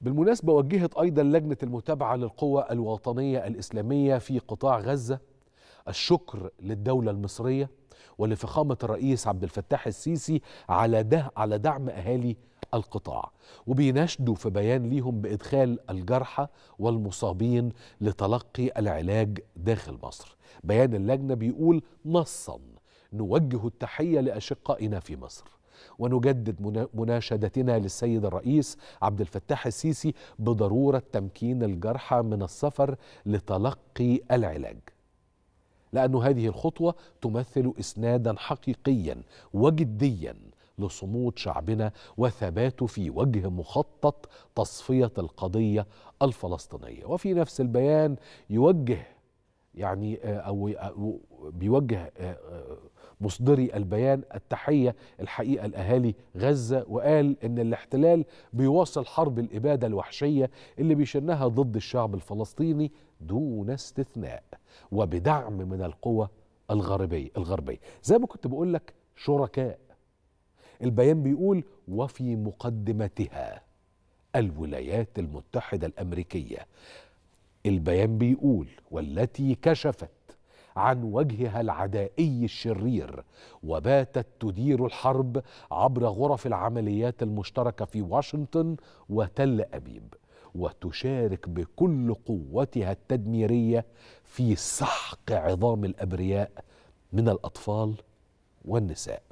بالمناسبة وجهت أيضا لجنة المتابعة للقوى الوطنية الإسلامية في قطاع غزة الشكر للدولة المصرية ولفخامة الرئيس عبد الفتاح السيسي على ده على دعم أهالي القطاع. وبيناشدوا في بيان ليهم بإدخال الجرحى والمصابين لتلقي العلاج داخل مصر. بيان اللجنة بيقول نصا نوجه التحية لأشقائنا في مصر. ونجدد مناشدتنا للسيد الرئيس عبد الفتاح السيسي بضرورة تمكين الجرحى من السفر لتلقي العلاج. لأن هذه الخطوة تمثل إسنادا حقيقيا وجديا لصمود شعبنا وثباته في وجه مخطط تصفية القضية الفلسطينية. وفي نفس البيان يوجه يعني أو بيوجه مصدري البيان التحية الحقيقة لأهالي غزة وقال إن الاحتلال بيواصل حرب الإبادة الوحشية اللي بيشنها ضد الشعب الفلسطيني دون استثناء وبدعم من القوى الغربية الغربية زي ما كنت بقول لك شركاء. البيان بيقول وفي مقدمتها الولايات المتحدة الأمريكية. البيان بيقول والتي كشفت عن وجهها العدائي الشرير وباتت تدير الحرب عبر غرف العمليات المشتركة في واشنطن وتل أبيب وتشارك بكل قوتها التدميرية في سحق عظام الأبرياء من الأطفال والنساء.